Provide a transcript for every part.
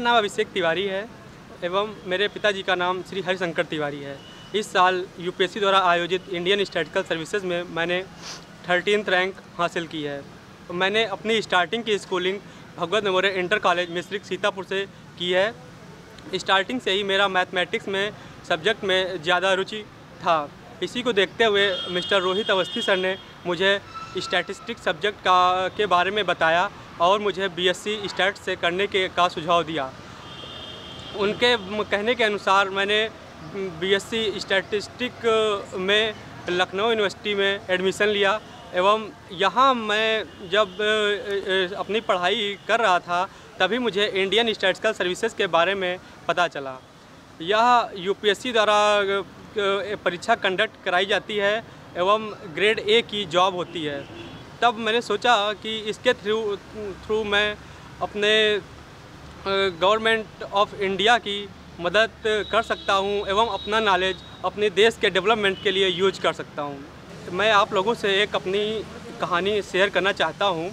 नाम अभिषेक तिवारी है एवं मेरे पिताजी का नाम श्री हरिशंकर तिवारी है। इस साल यूपीएससी द्वारा आयोजित इंडियन स्टैटिकल सर्विसेज़ में मैंने थर्टीन रैंक हासिल की है। मैंने अपनी स्टार्टिंग की schooling Bhagwat memorial inter college Misrikh Sitapur से की है। स्टार्टिंग से ही मेरा मैथमेटिक्स में सब्जेक्ट में ज़्यादा रुचि था। इसी को देखते हुए मिस्टर रोहित अवस्थी सर ने मुझे स्टैटिस्टिक्स सब्जेक्ट का के बारे में बताया और मुझे बीएससी स्टैट से करने के का सुझाव दिया। उनके कहने के अनुसार मैंने बीएससी स्टैटिस्टिक में लखनऊ यूनिवर्सिटी में एडमिशन लिया एवं यहाँ मैं जब अपनी पढ़ाई कर रहा था तभी मुझे इंडियन स्टैटिस्टिकल सर्विसेज़ के बारे में पता चला। यह यूपीएससी द्वारा परीक्षा कंडक्ट कराई जाती है एवं ग्रेड ए की जॉब होती है। तब मैंने सोचा कि इसके थ्रू थ्रू मैं अपने गवर्नमेंट ऑफ़ इंडिया की मदद कर सकता हूँ एवं अपना नॉलेज अपने देश के डेवलपमेंट के लिए यूज़ कर सकता हूँ। मैं आप लोगों से एक अपनी कहानी शेयर करना चाहता हूँ।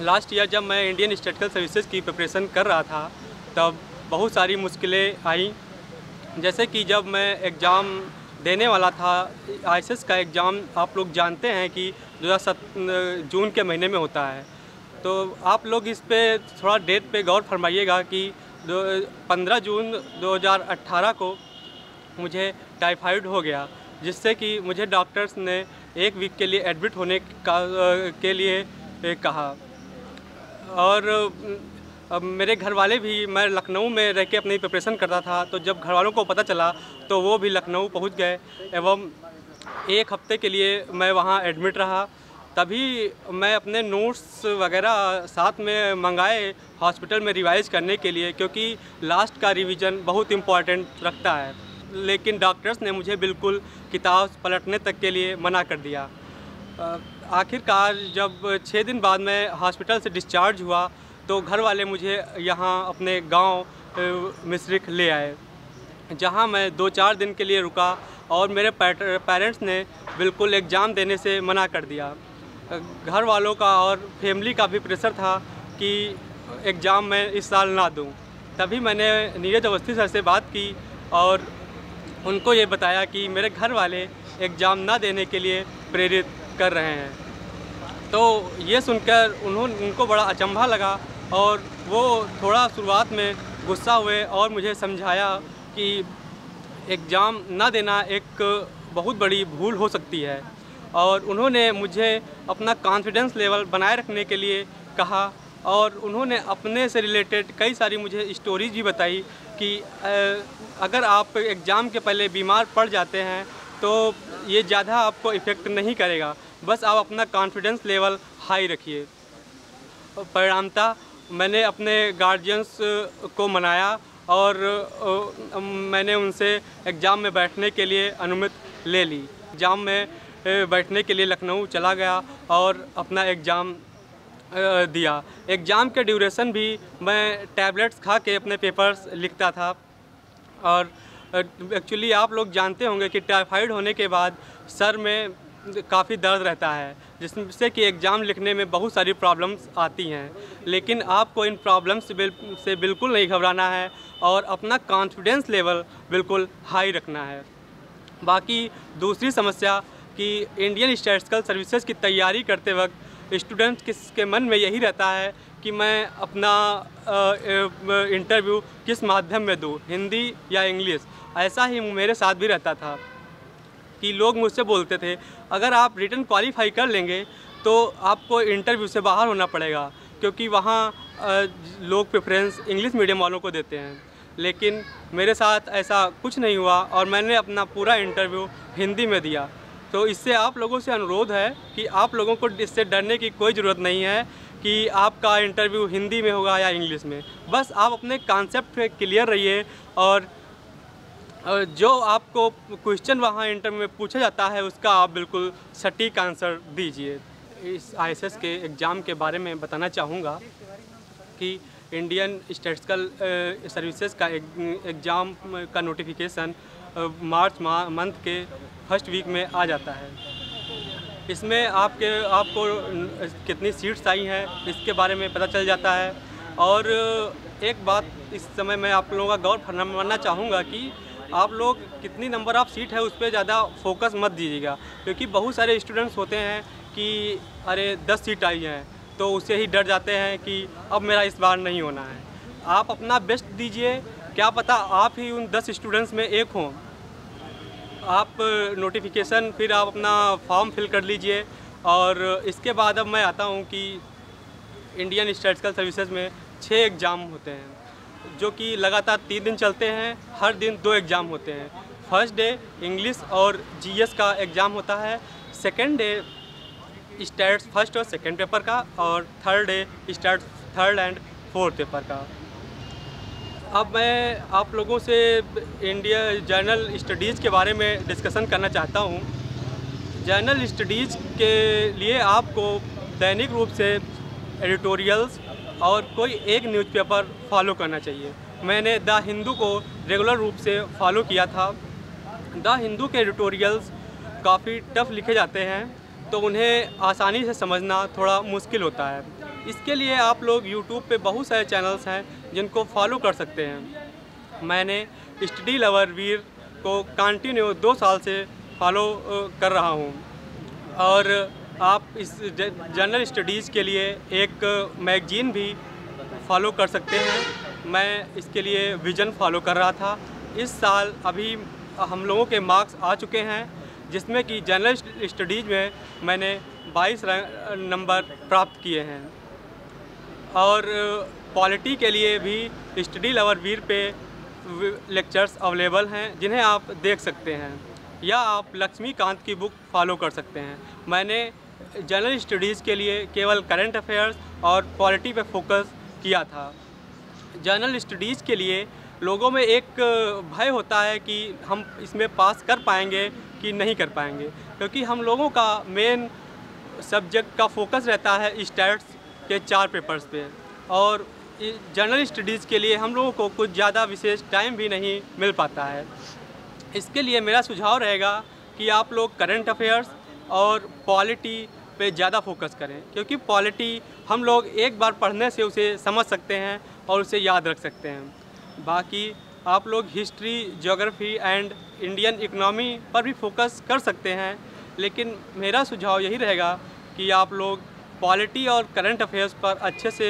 लास्ट ईयर जब मैं इंडियन स्टेटिकल सर्विसेज़ की प्रिपरेशन कर रहा था, तब बहुत सारी मुश्किलें आई। जैसे कि जब मैं एग्ज़ाम देने वाला था। आई का एग्ज़ाम आप लोग जानते हैं कि दो जून के महीने में होता है। तो आप लोग इस पे थोड़ा डेट पे गौर फरमाइएगा कि दो, पंद्रह जून 2018 को मुझे टाइफाइड हो गया, जिससे कि मुझे डॉक्टर्स ने एक वीक के लिए एडमिट होने का, के लिए कहा। और अब मेरे घर वाले भी, मैं लखनऊ में रह के अपनी प्रिपरेशन करता था तो जब घर वालों को पता चला तो वो भी लखनऊ पहुँच गए। एवं एक हफ़्ते के लिए मैं वहाँ एडमिट रहा। तभी मैं अपने नोट्स वगैरह साथ में मंगाए हॉस्पिटल में रिवाइज करने के लिए, क्योंकि लास्ट का रिवीजन बहुत इंपॉर्टेंट रखता है। लेकिन डॉक्टर्स ने मुझे बिल्कुल किताब पलटने तक के लिए मना कर दिया। आखिरकार जब छः दिन बाद मैं हॉस्पिटल से डिस्चार्ज हुआ तो घर वाले मुझे यहाँ अपने गाँव मिस्रिक ले आए, जहाँ मैं दो चार दिन के लिए रुका और मेरे पेरेंट्स ने बिल्कुल एग्ज़ाम देने से मना कर दिया। घर वालों का और फैमिली का भी प्रेशर था कि एग्ज़ाम मैं इस साल ना दूँ। तभी मैंने नीरज अवस्थी सर से बात की और उनको ये बताया कि मेरे घर वाले एग्ज़ाम ना देने के लिए प्रेरित कर रहे हैं। तो ये सुनकर उन्होंने उनको बड़ा अचंभा लगा और वो थोड़ा शुरुआत में गुस्सा हुए और मुझे समझाया कि एग्ज़ाम ना देना एक बहुत बड़ी भूल हो सकती है। और उन्होंने मुझे अपना कॉन्फिडेंस लेवल बनाए रखने के लिए कहा और उन्होंने अपने से रिलेटेड कई सारी मुझे स्टोरीज भी बताई कि अगर आप एग्ज़ाम के पहले बीमार पड़ जाते हैं तो ये ज़्यादा आपको इफ़ेक्ट नहीं करेगा। बस आप अपना कॉन्फिडेंस लेवल हाई रखिए। परिणामता मैंने अपने गार्जियंस को मनाया और मैंने उनसे एग्ज़ाम में बैठने के लिए अनुमति ले ली। एग्ज़ाम में बैठने के लिए लखनऊ चला गया और अपना एग्ज़ाम दिया। एग्ज़ाम के ड्यूरेशन भी मैं टैबलेट्स खा के अपने पेपर्स लिखता था। और एक्चुअली आप लोग जानते होंगे कि टाइफाइड होने के बाद सर में काफ़ी दर्द रहता है, जिससे कि एग्ज़ाम लिखने में बहुत सारी प्रॉब्लम्स आती हैं। लेकिन आपको इन प्रॉब्लम्स से बिल्कुल नहीं घबराना है और अपना कॉन्फिडेंस लेवल बिल्कुल हाई रखना है। बाकी दूसरी समस्या कि इंडियन स्टैटिस्टिकल सर्विसेज़ की तैयारी करते वक्त स्टूडेंट किसके मन में यही रहता है कि मैं अपना इंटरव्यू किस माध्यम में दूँ, हिंदी या इंग्लिश? ऐसा ही मेरे साथ भी रहता था कि लोग मुझसे बोलते थे अगर आप रिटर्न क्वालिफाई कर लेंगे तो आपको इंटरव्यू से बाहर होना पड़ेगा, क्योंकि वहाँ लोग प्रेफरेंस इंग्लिश मीडियम वालों को देते हैं। लेकिन मेरे साथ ऐसा कुछ नहीं हुआ और मैंने अपना पूरा इंटरव्यू हिंदी में दिया। तो इससे आप लोगों से अनुरोध है कि आप लोगों को इससे डरने की कोई ज़रूरत नहीं है कि आपका इंटरव्यू हिंदी में होगा या इंग्लिश में। बस आप अपने कॉन्सेप्ट क्लियर रहिए और जो आपको क्वेश्चन वहाँ इंटरव्यू में पूछा जाता है, उसका आप बिल्कुल सटीक आंसर दीजिए। इस आईएसएस के एग्ज़ाम के बारे में बताना चाहूँगा कि इंडियन स्टेटिस्टिकल सर्विसेज़ का एग्ज़ाम का नोटिफिकेशन मार्च मंथ के फ़र्स्ट वीक में आ जाता है। इसमें आपके, आपको कितनी सीट्स आई हैं, इसके बारे में पता चल जाता है। और एक बात इस समय मैं आप लोगों का गौर फरमाना चाहूँगा कि आप लोग कितनी नंबर ऑफ़ सीट है उस पर ज़्यादा फोकस मत दीजिएगा, क्योंकि बहुत सारे स्टूडेंट्स होते हैं कि, अरे, दस सीट आई हैं तो उससे ही डर जाते हैं कि अब मेरा इस बार नहीं होना है। आप अपना बेस्ट दीजिए, क्या पता आप ही उन दस स्टूडेंट्स में एक हों। आप नोटिफिकेशन, फिर आप अपना फॉर्म फिल कर लीजिए, और इसके बाद अब मैं आता हूँ कि इंडियन स्टैटिकल सर्विसेज़ में छः एग्ज़ाम होते हैं। जो कि लगातार तीन दिन चलते हैं, हर दिन दो एग्ज़ाम होते हैं। फ़र्स्ट डे इंग्लिश और जीएस का एग्ज़ाम होता है, सेकेंड डे स्टैट्स फ़र्स्ट और सेकेंड पेपर का, और third day stats third and fourth paper का। अब मैं आप लोगों से इंडिया जर्नल स्टडीज़ के बारे में डिस्कशन करना चाहता हूँ। जर्नल स्टडीज़ के लिए आपको दैनिक रूप से एडिटोरियल्स और कोई एक न्यूज़पेपर फॉलो करना चाहिए। मैंने द हिंदू को रेगुलर रूप से फॉलो किया था। द हिंदू के एडिटोरियल्स काफ़ी टफ लिखे जाते हैं तो उन्हें आसानी से समझना थोड़ा मुश्किल होता है। इसके लिए आप लोग यूट्यूब पे बहुत सारे चैनल्स हैं, जिनको फॉलो कर सकते हैं। मैंने स्टडी लवर वीर को कंटिन्यू दो साल से फॉलो कर रहा हूँ। और आप इस जनरल स्टडीज़ के लिए एक मैगजीन भी फॉलो कर सकते हैं। मैं इसके लिए विज़न फॉलो कर रहा था। इस साल अभी हम लोगों के मार्क्स आ चुके हैं, जिसमें कि जनरल स्टडीज़ में मैंने 22 नंबर प्राप्त किए हैं। और पॉलिटी के लिए भी स्टडी लवर वीर पे लेक्चर्स अवेलेबल हैं, जिन्हें आप देख सकते हैं। या आप लक्ष्मीकांत की बुक फॉलो कर सकते हैं। मैंने जनरल स्टडीज़ के लिए केवल करंट अफेयर्स और पॉलिटी पे फोकस किया था। जनरल स्टडीज़ के लिए लोगों में एक भय होता है कि हम इसमें पास कर पाएँगे कि नहीं कर पाएँगे। क्योंकि हम लोगों का मेन सब्जेक्ट का फोकस रहता है स्टैट्स के चार पेपर्स पे। और जनरल स्टडीज़ के लिए हम लोगों को कुछ ज़्यादा विशेष टाइम भी नहीं मिल पाता है। इसके लिए मेरा सुझाव रहेगा कि आप लोग करंट अफेयर्स और पॉलिटी पे ज़्यादा फोकस करें, क्योंकि पॉलिटी हम लोग एक बार पढ़ने से उसे समझ सकते हैं और उसे याद रख सकते हैं। बाकी आप लोग history geography and Indian economy पर भी फोकस कर सकते हैं, लेकिन मेरा सुझाव यही रहेगा कि आप लोग पॉलिटी और करंट अफेयर्स पर अच्छे से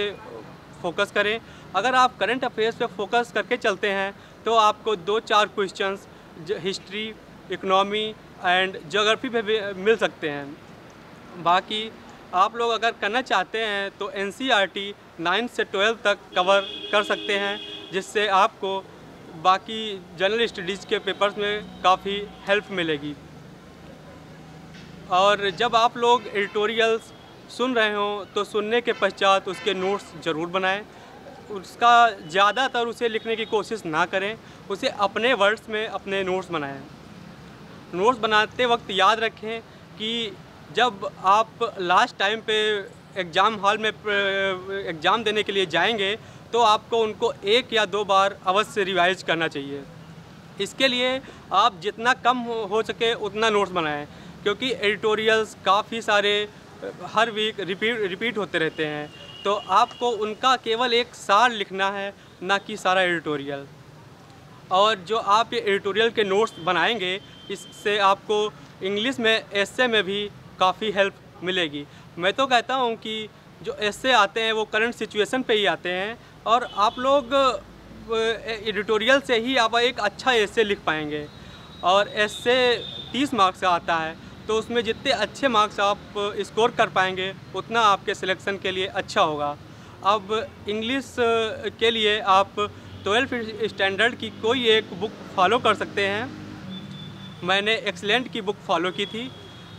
फोकस करें। अगर आप करंट अफेयर्स पर फोकस करके चलते हैं तो आपको दो चार questions history economy and geography पे भी मिल सकते हैं। बाकी आप लोग अगर करना चाहते हैं तो N C R T ninth से ट्वेल्थ तक कवर कर सकते हैं, जिससे आपको बाकी जनरल स्टडीज़ के पेपर्स में काफ़ी हेल्प मिलेगी। और जब आप लोग एडिटोरियल्स सुन रहे हों तो सुनने के पश्चात उसके नोट्स ज़रूर बनाएँ। उसका ज़्यादातर उसे लिखने की कोशिश ना करें, उसे अपने वर्ड्स में अपने नोट्स बनाएँ। नोट्स बनाते वक्त याद रखें कि जब आप लास्ट टाइम पे एग्ज़ाम हॉल में एग्ज़ाम देने के लिए जाएँगे तो आपको उनको एक या दो बार अवश्य रिवाइज करना चाहिए। इसके लिए आप जितना कम हो, सके उतना नोट्स बनाएँ क्योंकि एडिटोरियल्स काफ़ी सारे हर वीक रिपीट रिपीट होते रहते हैं। तो आपको उनका केवल एक सार लिखना है ना कि सारा एडिटोरियल और जो आप ये एडिटोरियल के नोट्स बनाएँगे इससे आपको इंग्लिश में एसए में भी काफ़ी हेल्प मिलेगी। मैं तो कहता हूँ कि जो एसए आते हैं, वो करंट सिचुएशन पे ही आते हैं और आप लोग एडिटोरियल से ही आप एक अच्छा एसए लिख पाएँगे। और ऐसे तीस मार्क्स का आता है तो उसमें जितने अच्छे मार्क्स आप स्कोर कर पाएँगे, उतना आपके सिलेक्शन के लिए अच्छा होगा। अब इंग्लिश के लिए आप ट्वेल्थ स्टैंडर्ड की कोई एक बुक फॉलो कर सकते हैं। मैंने एक्सलेंट की बुक फॉलो की थी।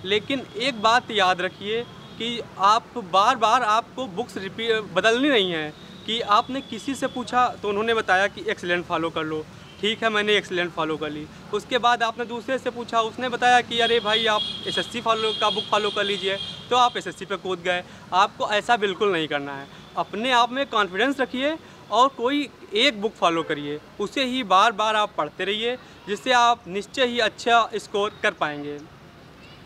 लेकिन एक बात याद रखिए कि आप बार बार आपको बुक्स रिपीट, बदलनी नहीं है। कि आपने किसी से पूछा तो उन्होंने बताया कि एक्सीलेंट फॉलो कर लो। ठीक है, मैंने एक्सीलेंट फॉलो कर ली। उसके बाद आपने दूसरे से पूछा, उसने बताया कि अरे भाई, आप एसएससी फॉलो का बुक फॉलो कर लीजिए। तो आप एसएससी पे कूद गए। आपको ऐसा बिल्कुल नहीं करना है। अपने आप में कॉन्फिडेंस रखिए और कोई एक बुक फॉलो करिए। उसे ही बार बार आप पढ़ते रहिए, जिससे आप निश्चय ही अच्छा स्कोर कर पाएँगे।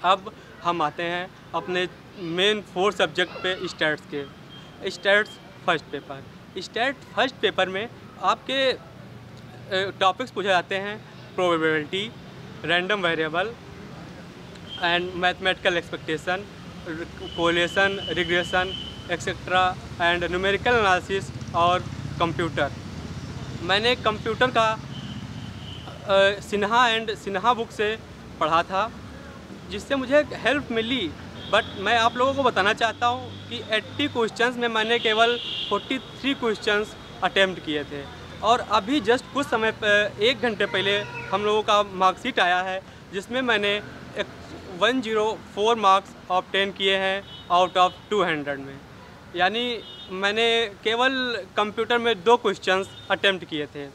अब हम आते हैं अपने मेन फोर सब्जेक्ट पे स्टैट्स के। Stats first paper stat first paper में आपके टॉपिक्स पूछे जाते हैं probability random variable and mathematical expectation correlation regression etcetera and numerical analysis और कंप्यूटर मैंने कंप्यूटर का सिन्हा एंड सिन्हा बुक से पढ़ा था। जिससे मुझे हेल्प मिली बट मैं आप लोगों को बताना चाहता हूँ कि 80 क्वेश्चंस में मैंने केवल 43 क्वेश्चंस अटेम्प्ट किए थे। और अभी जस्ट कुछ समय एक घंटे पहले हम लोगों का मार्कशीट आया है, जिसमें मैंने one zero four marks obtain किए हैं आउट ऑफ़ टू हंड्रेड में। यानी मैंने केवल कंप्यूटर में दो क्वेश्चंस अटेम्प्ट किए थे।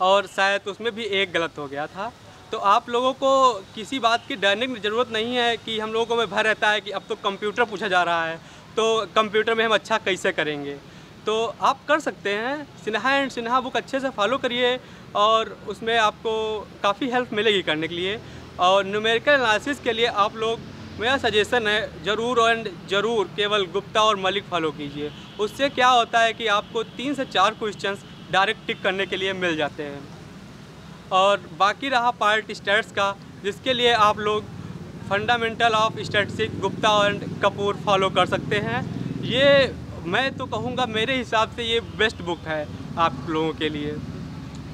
और शायद उसमें भी एक गलत हो गया था। तो आप लोगों को किसी बात की डरने की ज़रूरत नहीं है कि हम लोगों को में भय रहता है कि अब तो कंप्यूटर पूछा जा रहा है तो कंप्यूटर में हम अच्छा कैसे करेंगे? तो आप कर सकते हैं, सिन्हा एंड सिन्हा बुक अच्छे से फॉलो करिए और उसमें आपको काफ़ी हेल्प मिलेगी करने के लिए। और न्यूमेरिकल एनालिसिस के लिए आप लोग मेरा सजेशन है, ज़रूर एंड ज़रूर केवल गुप्ता और मलिक फॉलो कीजिए। उससे क्या होता है कि आपको तीन से चार क्वेश्चंस डायरेक्ट टिक करने के लिए मिल जाते हैं। और बाकी रहा पार्ट स्टेट्स का, जिसके लिए आप लोग fundamental of statistic Gupta and Kapoor follow कर सकते हैं। ये, मैं तो कहूँगा मेरे हिसाब से ये बेस्ट बुक है आप लोगों के लिए।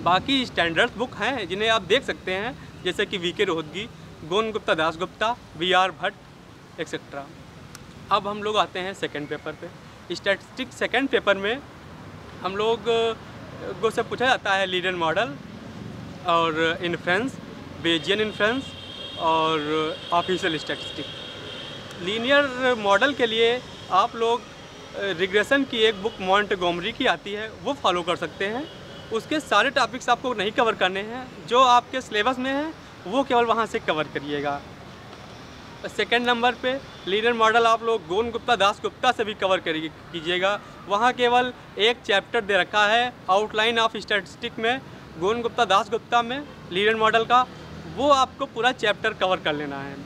बाकी स्टैंडर्ड्स बुक हैं, जिन्हें आप देख सकते हैं, जैसे कि V K Rohatgi, Goon Gupta, Das Gupta, V R Bhatt etcetera अब हम लोग आते हैं सेकेंड पेपर पे। स्टैटिस्टिक सेकेंड पेपर में हम लोग को से पूछा जाता है लीडर मॉडल। और इन्फ्रेंस बेजियन इन्फ्रेंस और ऑफिशियल स्टैटिस्टिक लीनियर मॉडल के लिए आप लोग रिग्रेशन की एक बुक मॉन्ट गोमरी की आती है, वो फॉलो कर सकते हैं। उसके सारे टॉपिक्स आपको नहीं कवर करने हैं। जो आपके सिलेबस में हैं, वो केवल वहाँ से कवर करिएगा। सेकेंड नंबर पे लीनियर मॉडल आप लोग गोन गुप्ता दास गुप्ता से भी कवर कीजिएगा। वहाँ केवल एक चैप्टर दे रखा है आउटलाइन ऑफ़ स्टैटिस्टिक में। गोन गुप्ता दास गुप्ता में लीडर मॉडल का, वो आपको पूरा चैप्टर कवर कर लेना है,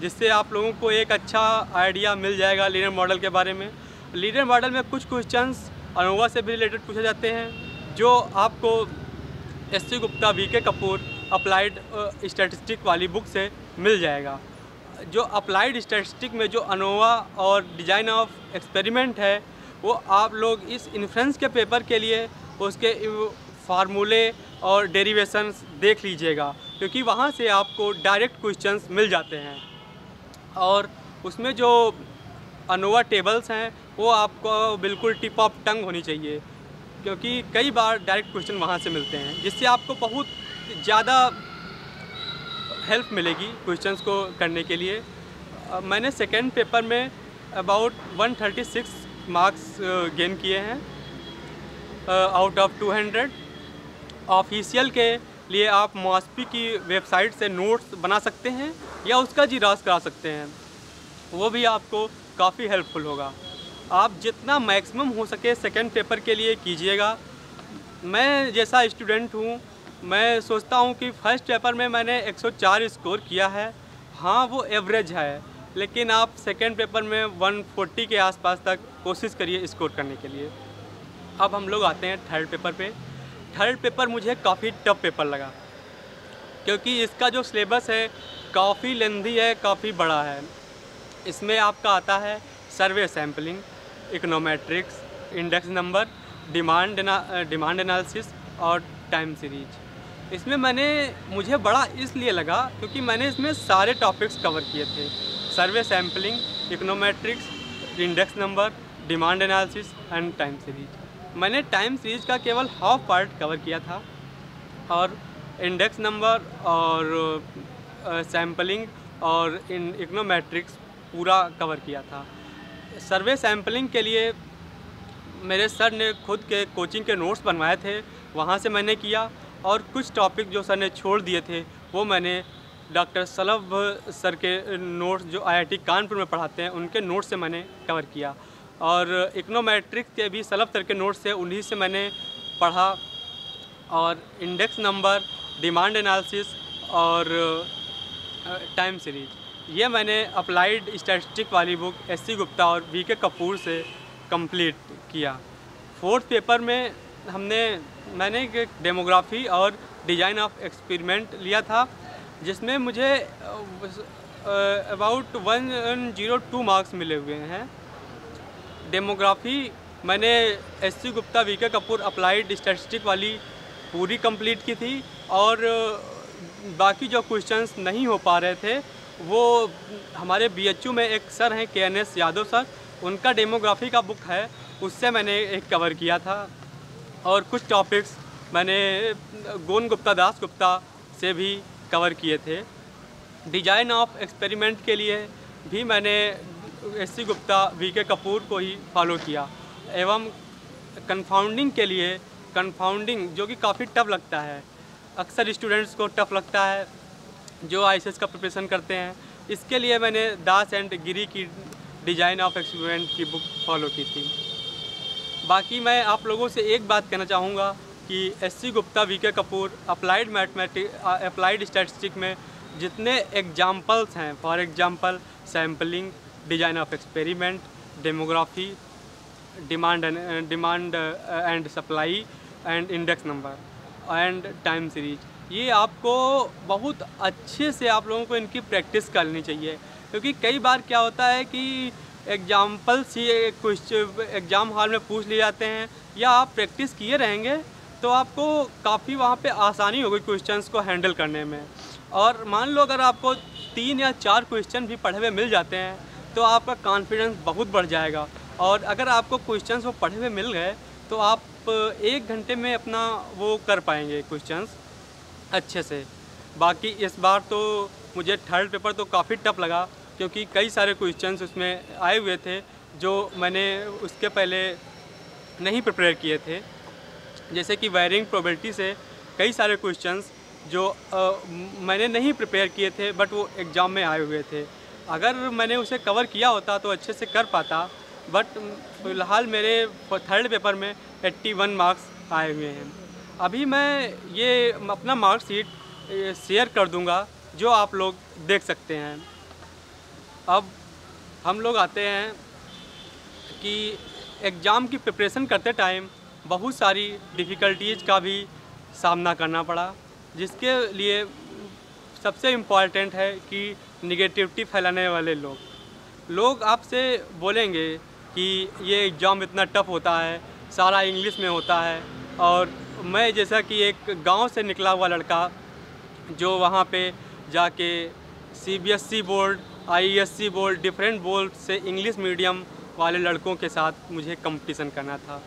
जिससे आप लोगों को एक अच्छा आइडिया मिल जाएगा लीडर मॉडल के बारे में। लीडर मॉडल में कुछ क्वेश्चंस अनोवा से भी रिलेटेड पूछे जाते हैं, जो आपको S C Gupta V K Kapoor applied statistic वाली बुक से मिल जाएगा। जो अप्लाइड स्टैटिस्टिक में जो अनोवा और डिज़ाइन ऑफ़ एक्सपेरिमेंट है, वो आप लोग इस इन्फ्रेंस के पेपर के लिए, उसके फार्मूले और डेरिवेशंस देख लीजिएगा, क्योंकि वहाँ से आपको डायरेक्ट क्वेश्चंस मिल जाते हैं। और उसमें जो अनोवा टेबल्स हैं, वो आपको बिल्कुल टिप ऑफ़ टंग होनी चाहिए, क्योंकि कई बार डायरेक्ट क्वेश्चन वहाँ से मिलते हैं, जिससे आपको बहुत ज़्यादा हेल्प मिलेगी क्वेश्चंस को करने के लिए। मैंने सेकेंड पेपर में अबाउट 136 मार्क्स गेन किए हैं आउट ऑफ़ 200 ऑफिशियल के लिए आप मॉस्पी की वेबसाइट से नोट्स बना सकते हैं या उसका जिराज करा सकते हैं। वो भी आपको काफ़ी हेल्पफुल होगा। आप जितना मैक्सिमम हो सके सेकेंड पेपर के लिए कीजिएगा। मैं जैसा स्टूडेंट हूँ, मैं सोचता हूँ कि फ़र्स्ट पेपर में मैंने 104 स्कोर किया है। हाँ वो एवरेज है, लेकिन आप सेकेंड पेपर में 140 के आसपास तक कोशिश करिए स्कोर करने के लिए। अब हम लोग आते हैं थर्ड पेपर पे। थर्ड पेपर मुझे काफ़ी टफ पेपर लगा, क्योंकि इसका जो सिलेबस है काफ़ी लेंदी है, काफ़ी बड़ा है। इसमें आपका आता है survey sampling econometrics, index number, demand demand analysis और टाइम सीरीज़। इसमें मैंने, मुझे बड़ा इसलिए लगा क्योंकि मैंने इसमें सारे टॉपिक्स कवर किए थे। Survey sampling econometrics, index number, demand analysis and time series. मैंने टाइम सीरीज़ का केवल हाफ़ पार्ट कवर किया था और इंडेक्स नंबर और सैम्पलिंग और इन इकोनोमेट्रिक्स पूरा कवर किया था। सर्वे सैम्पलिंग के लिए मेरे सर ने खुद के कोचिंग के नोट्स बनवाए थे, वहाँ से मैंने किया और कुछ टॉपिक जो सर ने छोड़ दिए थे, वो मैंने डॉक्टर सलभ सर के नोट्स जो आईआईटी कानपुर में पढ़ाते हैं, उनके नोट्स से मैंने कवर किया। और इकोनोमेट्रिक के भी सलब तरह के नोट्स थे उन्हीं से मैंने पढ़ा। और इंडेक्स नंबर, डिमांड एनालिसिस और टाइम सीरीज़, ये मैंने अप्लाइड स्टैटिस्टिक वाली बुक एस सी गुप्ता और वी के कपूर से कंप्लीट किया। फोर्थ पेपर में हमने, मैंने एक डेमोग्राफी और डिज़ाइन ऑफ़ एक्सपेरिमेंट लिया था, जिसमें मुझे about one zero two marks मिले हुए हैं। डेमोग्राफी, मैंने S C Gupta V K Kapoor applied statistic वाली पूरी कंप्लीट की थी और बाकी जो क्वेश्चंस नहीं हो पा रहे थे, वो हमारे बीएचयू में एक सर हैं K N S Yadav sir, उनका डेमोग्राफी का बुक है, उससे मैंने एक कवर किया था। और कुछ टॉपिक्स मैंने, गोन गुप्ता, दास गुप्ता से भी कवर किए थे। डिज़ाइन ऑफ़ एक्सपेरिमेंट के लिए भी मैंने S C Gupta, V K Kapoor को ही फॉलो किया। एवं कन्फाउंडिंग के लिए कन्फाउंडिंग जो कि काफ़ी टफ लगता है। अक्सर स्टूडेंट्स को टफ लगता है, जो आई का प्रिपरेशन करते हैं। इसके लिए मैंने दास एंड गिरी की डिज़ाइन ऑफ़ एक्सपेरिमेंट की बुक फॉलो की थी। बाकी मैं आप लोगों से एक बात कहना चाहूँगा कि S C Gupta, V K Kapoor applied mathematic applied statistic में जितने एग्जाम्पल्स हैं for example sampling design of experiment demography demand demand and supply and index number and time series ये आपको बहुत अच्छे से आप लोगों को इनकी प्रैक्टिस करनी चाहिए। क्योंकि कई बार क्या होता है कि एग्जाम्पल्स ही कुछ एग्ज़ाम हॉल में पूछ लिए जाते हैं, या आप प्रैक्टिस किए रहेंगे तो आपको काफ़ी वहाँ पे आसानी होगी क्वेश्चंस को हैंडल करने में। और मान लो अगर आपको तीन या चार क्वेश्चन भी पढ़े हुए मिल जाते हैं तो आपका कॉन्फिडेंस बहुत बढ़ जाएगा। और अगर आपको क्वेश्चंस वो पढ़े हुए मिल गए तो आप एक घंटे में अपना वो कर पाएँगे क्वेश्चंस अच्छे से। बाकी इस बार तो मुझे थर्ड पेपर तो काफ़ी टफ लगा क्योंकि कई सारे क्वेश्चंस उसमें आए हुए थे जो मैंने उसके पहले नहीं प्रिपेयर किए थे। जैसे कि वायरिंग प्रोबेबिलिटी से कई सारे क्वेश्चंस जो आ, मैंने नहीं प्रिपेयर किए थे बट वो एग्ज़ाम में आए हुए थे। अगर मैंने उसे कवर किया होता तो अच्छे से कर पाता बट फ़िलहाल मेरे थर्ड पेपर में 81 मार्क्स आए हुए हैं। अभी मैं ये अपना मार्कशीट शेयर कर दूँगा, जो आप लोग देख सकते हैं। अब हम लोग आते हैं कि एग्ज़ाम की प्रिपरेशन करते टाइम बहुत सारी डिफ़िकल्टीज़ का भी सामना करना पड़ा, जिसके लिए सबसे इंपॉर्टेंट है कि निगेटिविटी फैलाने वाले लोग। लोग आपसे बोलेंगे कि ये एग्ज़ाम इतना टफ होता है, सारा इंग्लिश में होता है और मैं जैसा कि एक गाँव से निकला हुआ लड़का जो वहाँ पे जाके CBSE board ISC board different board से इंग्लिश मीडियम वाले लड़कों के साथ मुझे कंपटीशन करना था।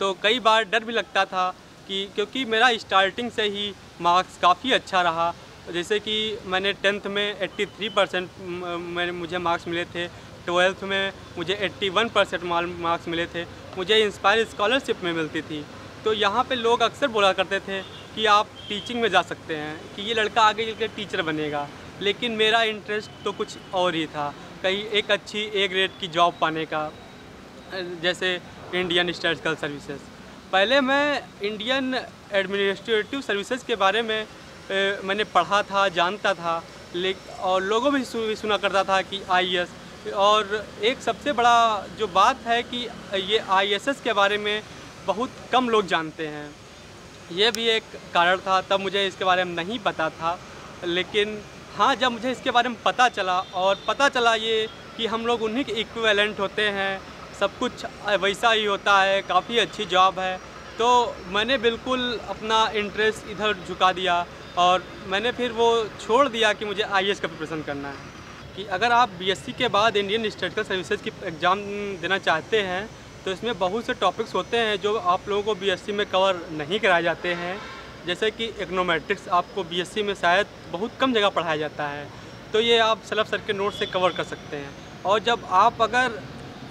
तो कई बार डर भी लगता था कि क्योंकि मेरा स्टार्टिंग से ही मार्क्स काफ़ी अच्छा रहा जैसे कि मैंने टेंथ में 83 परसेंट मैंने मुझे मार्क्स मिले थे। ट्वेल्थ में मुझे 81 परसेंट मार्क्स मिले थे। मुझे इंस्पायर स्कॉलरशिप में मिलती थी। तो यहाँ पे लोग अक्सर बोला करते थे कि आप टीचिंग में जा सकते हैं, कि ये लड़का आगे चल के टीचर बनेगा। लेकिन मेरा इंटरेस्ट तो कुछ और ही था, कहीं एक अच्छी ए ग्रेड की जॉब पाने का, जैसे इंडियन स्टेटिकल सर्विसेज़। पहले मैं इंडियन एडमिनिस्ट्रेटिव सर्विसेज़ के बारे में मैंने पढ़ा था, जानता था ले और लोगों में सुना करता था कि आईएएस और एक सबसे बड़ा जो बात है कि ये आईएसएस के बारे में बहुत कम लोग जानते हैं। ये भी एक कारण था, तब मुझे इसके बारे में नहीं पता था, लेकिन हाँ जब मुझे इसके बारे में पता चला, और पता चला ये कि हम लोग उन्हीं के इक्वेलेंट होते हैं, सब कुछ वैसा ही होता है, काफ़ी अच्छी जॉब है तो मैंने बिल्कुल अपना इंटरेस्ट इधर झुका दिया। और मैंने फिर वो छोड़ दिया कि मुझे आई का प्रिपरेशन करना है। कि अगर आप बीएससी के बाद इंडियन स्टेटिकल सर्विसेज़ की एग्ज़ाम देना चाहते हैं तो इसमें बहुत से टॉपिक्स होते हैं जो आप लोगों को बीएससी में कवर नहीं कराए जाते हैं। जैसे कि इकोनोमेट्रिक्स आपको बीएससी में शायद बहुत कम जगह पढ़ाया जाता है तो ये आप सलफ सर के नोट से कवर कर सकते हैं। और जब आप अगर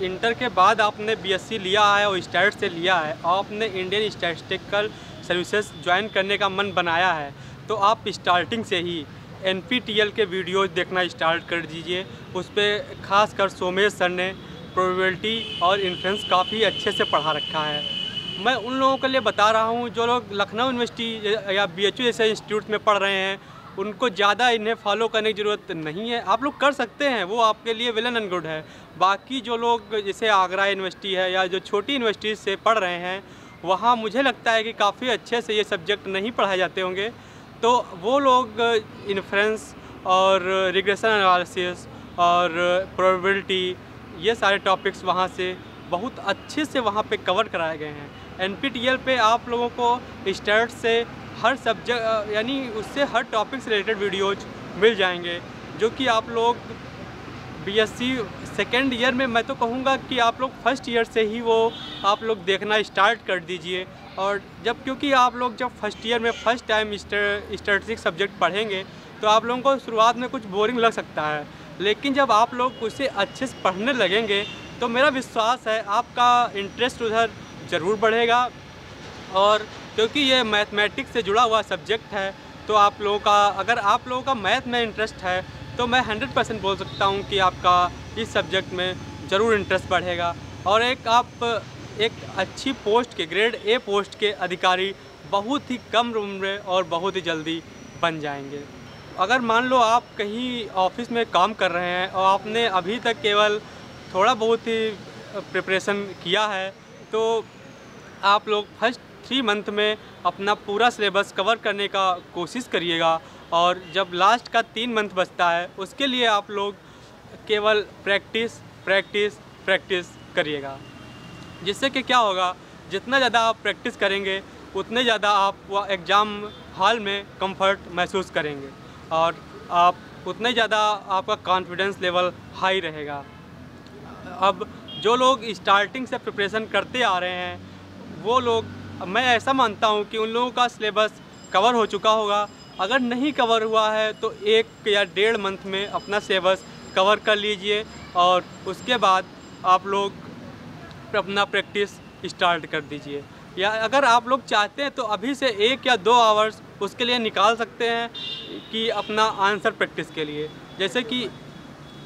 इंटर के बाद आपने बीएससी लिया है और स्टैट से लिया है, आपने इंडियन स्टैटिस्टिकल सर्विसेज़ ज्वाइन करने का मन बनाया है तो आप स्टार्टिंग से ही एन के वीडियोज़ देखना स्टार्ट कर दीजिए। उस पर ख़ास कर सोमेश सर ने प्रोबेबिलिटी और इन्फ्लुएंस काफ़ी अच्छे से पढ़ा रखा है। मैं उन लोगों के लिए बता रहा हूँ, जो लोग लखनऊ यूनिवर्सिटी या बी एच जैसे इंस्टीट्यूट में पढ़ रहे हैं, उनको ज़्यादा इन्हें फॉलो करने की ज़रूरत नहीं है। आप लोग कर सकते हैं, वो आपके लिए विलन एंड गुड है। बाकी जो लोग, जैसे आगरा यूनिवर्सिटी है या जो छोटी यूनिवर्सिटी से पढ़ रहे हैं, वहाँ मुझे लगता है कि काफ़ी अच्छे से ये सब्जेक्ट नहीं पढ़ाए जाते होंगे। तो वो लोग इन्फ्रेंस और रिग्रेशन एनालिसिस और प्रोबेबिलिटी ये सारे टॉपिक्स वहाँ से बहुत अच्छे से वहाँ पे कवर कराए गए हैं। एनपीटीएल पे आप लोगों को स्टार्ट से हर सब्जेक्ट यानी उससे हर टॉपिक से रिलेटेड वीडियोज़ मिल जाएँगे, जो कि आप लोग बीएससी सेकेंड ईयर में, मैं तो कहूँगा कि आप लोग फ़र्स्ट ईयर से ही वो आप लोग देखना स्टार्ट कर दीजिए। और जब क्योंकि आप लोग जब फ़र्स्ट ईयर में फ़र्स्ट टाइम स्टैटिस्टिक सब्जेक्ट पढ़ेंगे तो आप लोगों को शुरुआत में कुछ बोरिंग लग सकता है। लेकिन जब आप लोग उसे अच्छे से पढ़ने लगेंगे तो मेरा विश्वास है आपका इंटरेस्ट उधर ज़रूर बढ़ेगा। और क्योंकि ये मैथमेटिक्स से जुड़ा हुआ सब्जेक्ट है तो आप लोगों का, अगर आप लोगों का मैथ में इंटरेस्ट है तो मैं हंड्रेड परसेंट बोल सकता हूँ कि आपका इस सब्जेक्ट में ज़रूर इंटरेस्ट बढ़ेगा। और एक आप एक अच्छी पोस्ट के ग्रेड ए पोस्ट के अधिकारी बहुत ही कम उम्र और बहुत ही जल्दी बन जाएँगे। अगर मान लो आप कहीं ऑफ़िस में काम कर रहे हैं और आपने अभी तक केवल थोड़ा बहुत ही प्रिपरेशन किया है तो आप लोग फ़र्स्ट थ्री मंथ में अपना पूरा सिलेबस कवर करने का कोशिश करिएगा और जब लास्ट का तीन मंथ बचता है, उसके लिए आप लोग केवल प्रैक्टिस प्रैक्टिस प्रैक्टिस करिएगा। जिससे कि क्या होगा, जितना ज़्यादा आप प्रैक्टिस करेंगे, उतने ज़्यादा आप एग्ज़ाम हॉल में कंफर्ट महसूस करेंगे और आप उतने ज़्यादा आपका कॉन्फिडेंस लेवल हाई रहेगा। अब जो लोग स्टार्टिंग से प्रिपरेशन करते आ रहे हैं, वो लोग, मैं ऐसा मानता हूँ कि उन लोगों का सिलेबस कवर हो चुका होगा। अगर नहीं कवर हुआ है तो एक या डेढ़ मंथ में अपना सिलेबस कवर कर लीजिए और उसके बाद आप लोग अपना प्रैक्टिस स्टार्ट कर दीजिए। या अगर आप लोग चाहते हैं तो अभी से एक या दो आवर्स उसके लिए निकाल सकते हैं कि अपना आंसर प्रैक्टिस के लिए। जैसे कि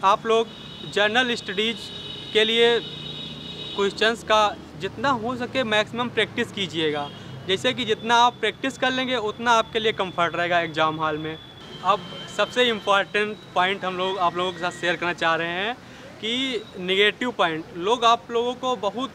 आप लोग जर्नल स्टडीज़ के लिए क्वेश्चंस का जितना हो सके मैक्सिमम प्रैक्टिस कीजिएगा। जैसे कि जितना आप प्रैक्टिस कर लेंगे, उतना आपके लिए कंफर्ट रहेगा एग्ज़ाम हॉल में। अब सबसे इंपॉर्टेंट पॉइंट हम लोग, आप लोगों के साथ शेयर करना चाह रहे हैं कि निगेटिव पॉइंट लोग आप लोगों को बहुत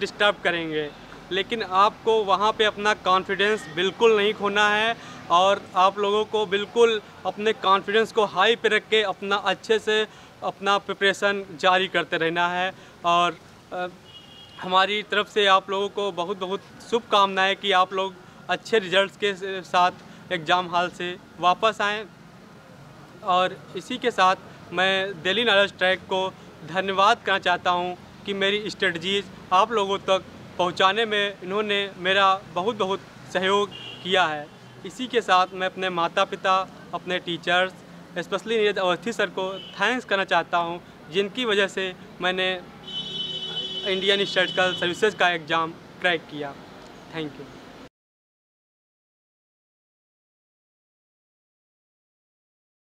डिस्टर्ब करेंगे, लेकिन आपको वहाँ पे अपना कॉन्फिडेंस बिल्कुल नहीं खोना है और आप लोगों को बिल्कुल अपने कॉन्फिडेंस को हाई पे रख के अपना अच्छे से अपना प्रिपरेशन जारी करते रहना है। और हमारी तरफ़ से आप लोगों को बहुत बहुत शुभकामनाएँ कि आप लोग अच्छे रिजल्ट्स के साथ एग्ज़ाम हॉल से वापस आएँ। और इसी के साथ मैं दिल्ली नॉलेज ट्रैक को धन्यवाद करना चाहता हूँ कि मेरी स्ट्रेटजीज़ आप लोगों तक पहुँचाने में इन्होंने मेरा बहुत बहुत सहयोग किया है। इसी के साथ मैं अपने माता पिता अपने teachers specially Neeraj Awasthi sir को थैंक्स करना चाहता हूँ, जिनकी वजह से मैंने इंडियन स्टेटिकल सर्विसेज़ का एग्ज़ाम क्रैक किया। Thank you